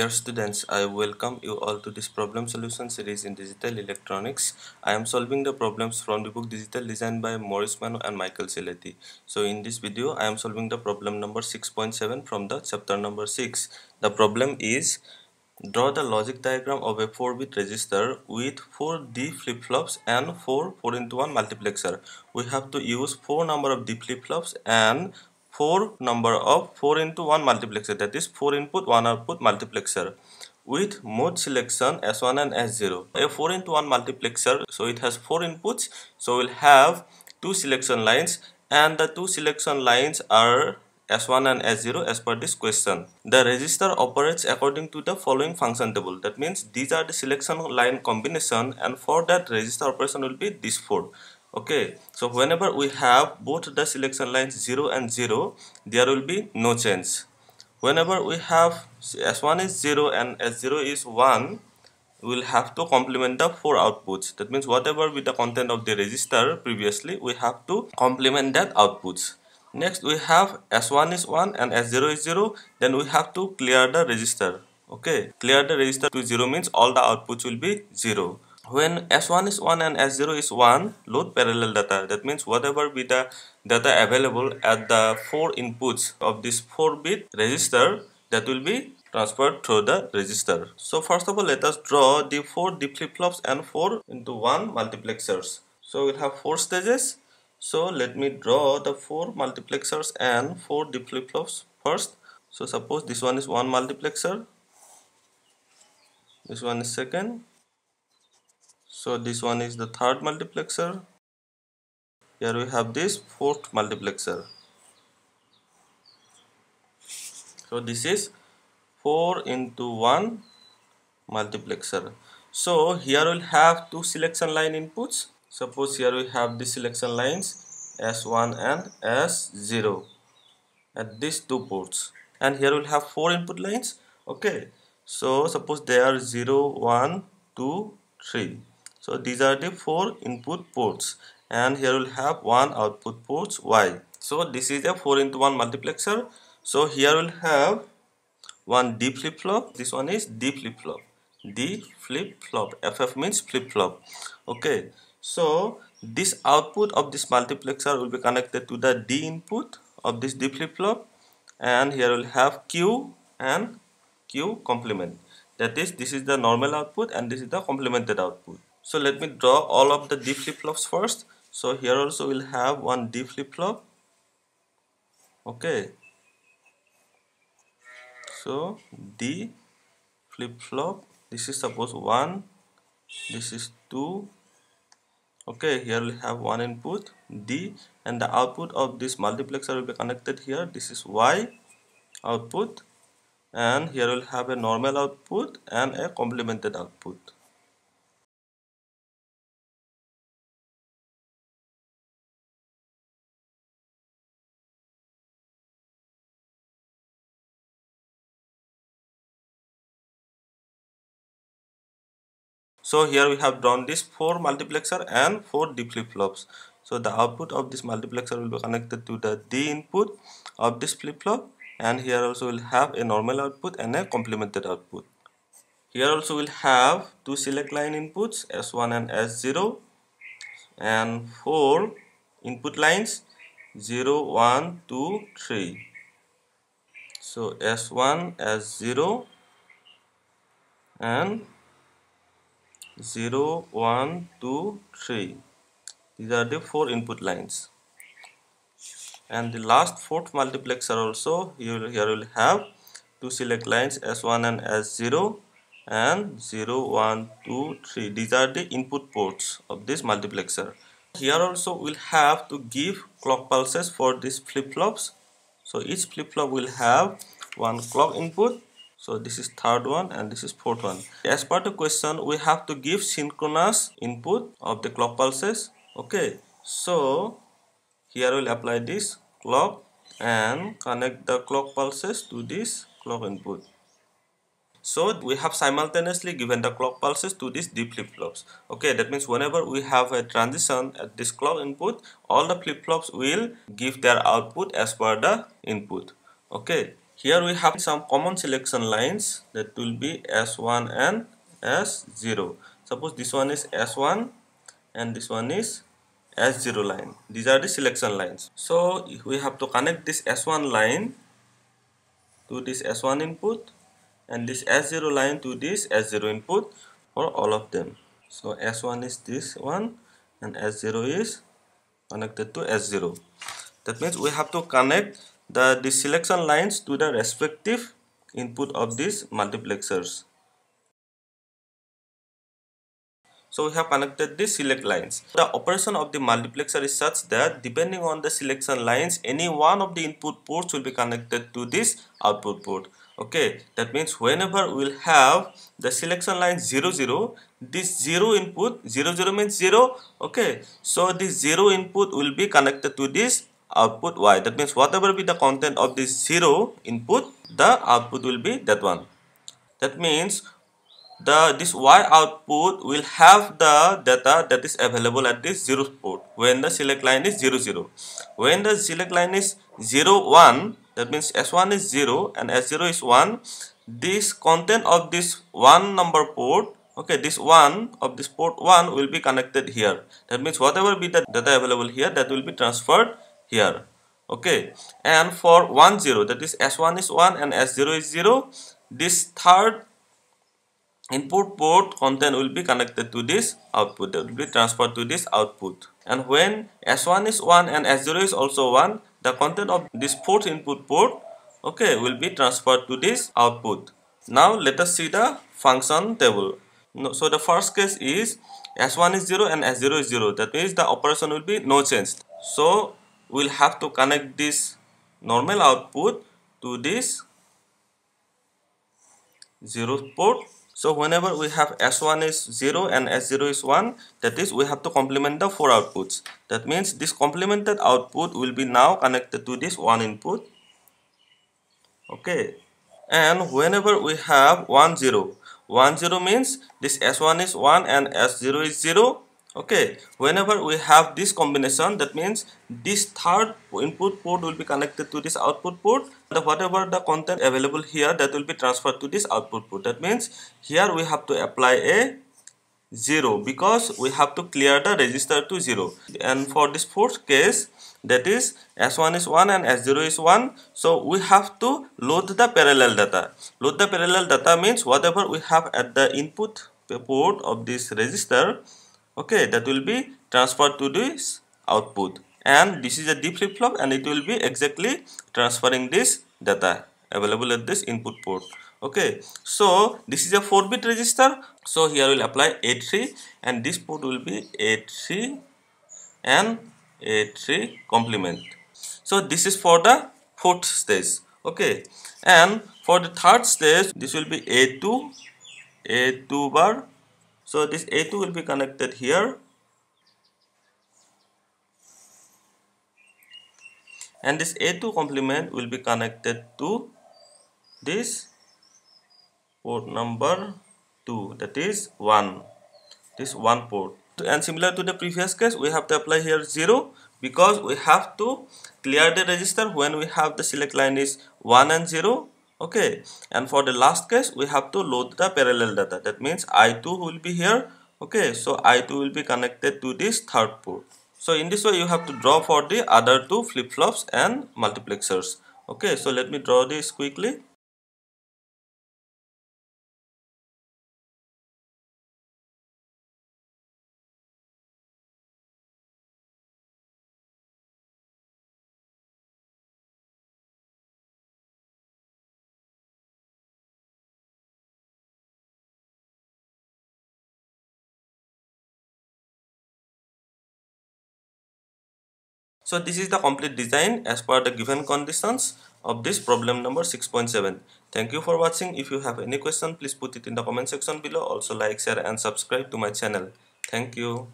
Dear students, I welcome you all to this problem solution series in digital electronics. I am solving the problems from the book Digital Design by Morris Mano and Michael Ciletti. So in this video, I am solving the problem number 6.7 from the chapter number 6. The problem is draw the logic diagram of a 4-bit register with 4 D flip-flops and 4 4 into 1 multiplexer. We have to use 4 number of D flip-flops and 4 number of 4 into 1 multiplexer that is 4 input 1 output multiplexer with mode selection S1 and S0. A 4 into 1 multiplexer so it has 4 inputs so we'll have two selection lines and the two selection lines are S1 and S0 as per this question. The register operates according to the following function table. That means these are the selection line combination and for that register operation will be this 4 okay so whenever we have both the selection lines 0 and 0 there will be no change. Whenever we have s1 is 0 and s0 is 1 we will have to complement the four outputs. That means whatever with the content of the register previously we have to complement that outputs. Next we have s1 is 1 and s0 is 0 then we have to clear the register. Okay clear the register to 0 means all the outputs will be 0 when S1 is 1 and S0 is 1 load parallel data. That means whatever be the data available at the four inputs of this 4 bit register that will be transferred through the register. So first of all let us draw the four D flip-flops and 4 into 1 multiplexers. So we'll have four stages. So let me draw the four multiplexers and four D flip-flops first. So suppose this one is one multiplexer. This one is second so this one is the third multiplexer. Here we have this fourth multiplexer. So this is 4 into 1 multiplexer. So here we'll have two selection line inputs. Suppose here we have the selection lines s1 and s0 at these two ports. And here we'll have four input lines. Okay. So suppose they are 0 1 2 3 so these are the four input ports and here we'll have one output ports Y. So this is a 4 into 1 multiplexer. So here we'll have one D flip-flop. This one is D flip-flop. D flip-flop. FF means flip-flop. Okay. So this output of this multiplexer will be connected to the D input of this D flip-flop and here we'll have Q and Q complement. That is this is the normal output and this is the complemented output so let me draw all of the D flip-flops first. So here also we'll have one D flip-flop. Okay. So D flip-flop. This is suppose 1 this is 2 okay here we have one input D. And the output of this multiplexer will be connected here. This is Y output. And here we'll have a normal output and a complemented output So here we have drawn this 4 multiplexer and 4 D flip-flops. So the output of this multiplexer will be connected to the D input of this flip-flop and here also we'll have a normal output and a complemented output. Here also we'll have two select line inputs S1 and S0 and 4 input lines 0, 1, 2, 3. So S1, S0 and 0 1 2 3 these are the four input lines. And the last fourth multiplexer also here, here will have two select lines s1 and s0 and 0 1 2 3 these are the input ports of this multiplexer. Here also we'll have to give clock pulses for these flip-flops. So each flip-flop will have one clock input so this is third one and this is fourth one. As per the question we have to give synchronous input of the clock pulses. Okay. So here we'll apply this clock and connect the clock pulses to this clock input. So we have simultaneously given the clock pulses to these D flip-flops. Okay. That means whenever we have a transition at this clock input all the flip-flops will give their output as per the input. Okay here we have some common selection lines that will be S1 and S0 suppose this one is S1 and this one is S0 line. These are the selection lines. So we have to connect this S1 line to this S1 input and this S0 line to this S0 input for all of them. So S1 is this one and S0 is connected to S0 that means we have to connect the, the selection lines to the respective input of these multiplexers So we have connected these select lines. The operation of the multiplexer is such that depending on the selection lines, any one of the input ports will be connected to this output port. Okay, that means whenever we'll have the selection line 0 0, this 0 input 0 0 means 0. Okay, so this 0 input will be connected to this output y. That means whatever be the content of this 0 input, the output will be that one. That means the this y output will have the data that is available at this 0 port when the select line is 0 0 when the select line is 0 1 that means s1 is 0 and s0 is 1 this content of this one number port okay this one of this port 1 will be connected here that means whatever be the data available here that will be transferred here. Okay. And for 1 0 that is s1 is 1 and s0 is 0 this third input port content will be connected to this output. That will be transferred to this output. And when s1 is 1 and s0 is also 1 the content of this fourth input port okay will be transferred to this output. Now let us see the function table. So the first case is s1 is 0 and s0 is 0 that means the operation will be no change so we'll have to connect this normal output to this 0 port so whenever we have S1 is 0 and S0 is 1, that is we have to complement the four outputs. That means this complemented output will be now connected to this one input. Okay. And whenever we have 1 0, 1 0 means this S1 is 1 and S0 is 0 okay whenever we have this combination that means this third input port will be connected to this output port. And whatever the content available here that will be transferred to this output port. That means here we have to apply a 0 because we have to clear the register to 0 and for this fourth case that is s1 is 1 and s0 is 1 so we have to load the parallel data. Load the parallel data means whatever we have at the input port of this register okay that will be transferred to this output. And this is a D flip-flop and it will be exactly transferring this data available at this input port. Okay so this is a 4 bit register. So here we will apply a3 and this port will be a3 and a3 complement. So this is for the fourth stage. Okay and for the third stage this will be a2 a2 bar so this A2 will be connected here. And this A2 complement will be connected to this port number 2 that is 1 this one port. And similar to the previous case we have to apply here 0 because we have to clear the register when we have the select line is 1 and 0 okay and for the last case we have to load the parallel data. That means i2 will be here. Okay so i2 will be connected to this third port. So in this way you have to draw for the other two flip-flops and multiplexers. Okay so let me draw this quickly So this is the complete design as per the given conditions of this problem number 6.7. Thank you for watching. If you have any question, please put it in the comment section below. Also like, share and subscribe to my channel. Thank you.